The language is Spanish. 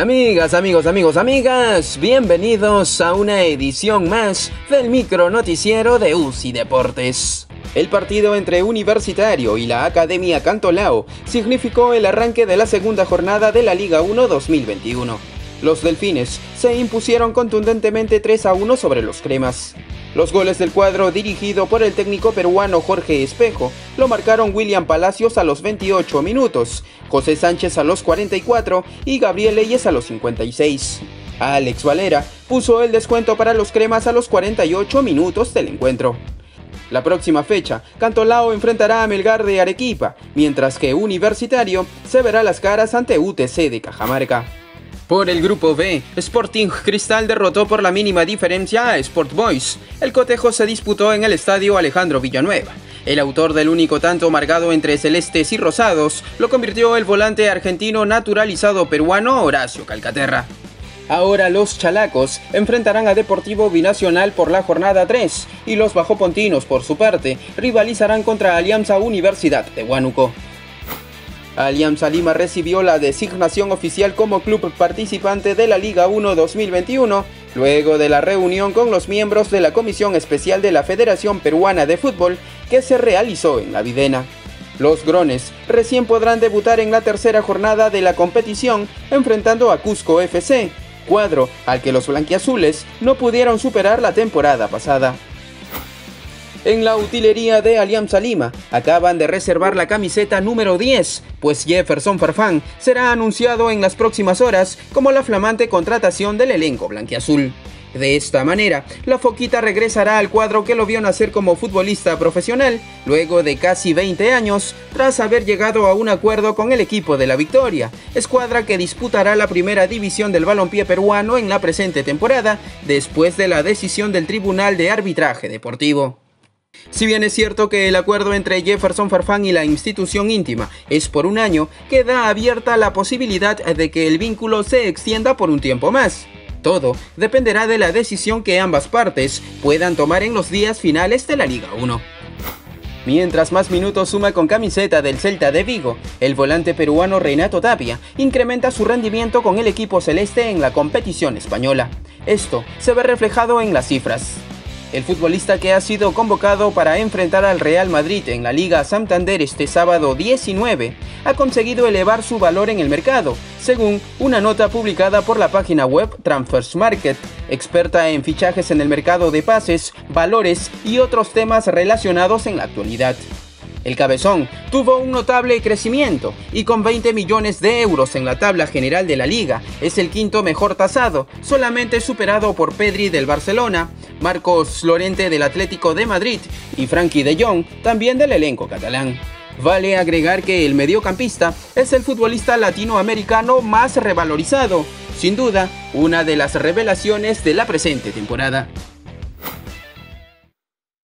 Amigas, amigos, amigos, amigas, bienvenidos a una edición más del micro noticiero de UCI Deportes. El partido entre Universitario y la Academia Cantolao significó el arranque de la segunda jornada de la Liga 1 2021. Los Delfines se impusieron contundentemente 3 a 1 sobre los Cremas. Los goles del cuadro dirigido por el técnico peruano Jorge Espejo lo marcaron William Palacios a los 28 minutos, José Sánchez a los 44 y Gabriel Leyes a los 56. Alex Valera puso el descuento para los cremas a los 48 minutos del encuentro. La próxima fecha, Cantolao enfrentará a Melgar de Arequipa, mientras que Universitario se verá las caras ante UTC de Cajamarca. Por el grupo B, Sporting Cristal derrotó por la mínima diferencia a Sport Boys. El cotejo se disputó en el estadio Alejandro Villanueva. El autor del único tanto marcado entre celestes y rosados lo convirtió el volante argentino naturalizado peruano Horacio Calcaterra. Ahora los chalacos enfrentarán a Deportivo Binacional por la jornada 3 y los bajopontinos por su parte rivalizarán contra Alianza Universidad de Huánuco. Alianza Lima recibió la designación oficial como club participante de la Liga 1 2021 luego de la reunión con los miembros de la Comisión Especial de la Federación Peruana de Fútbol que se realizó en la Videna. Los Grones recién podrán debutar en la tercera jornada de la competición enfrentando a Cusco FC, cuadro al que los blanquiazules no pudieron superar la temporada pasada. En la utilería de Alianza Lima acaban de reservar la camiseta número 10, pues Jefferson Farfán será anunciado en las próximas horas como la flamante contratación del elenco blanquiazul. De esta manera, la Foquita regresará al cuadro que lo vio nacer como futbolista profesional, luego de casi 20 años, tras haber llegado a un acuerdo con el equipo de la Victoria, escuadra que disputará la primera división del balompié peruano en la presente temporada, después de la decisión del Tribunal de Arbitraje Deportivo. Si bien es cierto que el acuerdo entre Jefferson Farfán y la institución íntima es por un año, queda abierta la posibilidad de que el vínculo se extienda por un tiempo más. Todo dependerá de la decisión que ambas partes puedan tomar en los días finales de la Liga 1. Mientras más minutos suma con camiseta del Celta de Vigo, el volante peruano Renato Tapia incrementa su rendimiento con el equipo celeste en la competición española. Esto se ve reflejado en las cifras. El futbolista que ha sido convocado para enfrentar al Real Madrid en la Liga Santander este sábado 19 ha conseguido elevar su valor en el mercado, según una nota publicada por la página web Transfers Market, experta en fichajes en el mercado de pases, valores y otros temas relacionados en la actualidad. El cabezón tuvo un notable crecimiento y con 20 millones de euros en la tabla general de la liga es el quinto mejor tasado, solamente superado por Pedri del Barcelona, Marcos Lorente del Atlético de Madrid y Frankie de Jong también del elenco catalán. Vale agregar que el mediocampista es el futbolista latinoamericano más revalorizado, sin duda una de las revelaciones de la presente temporada.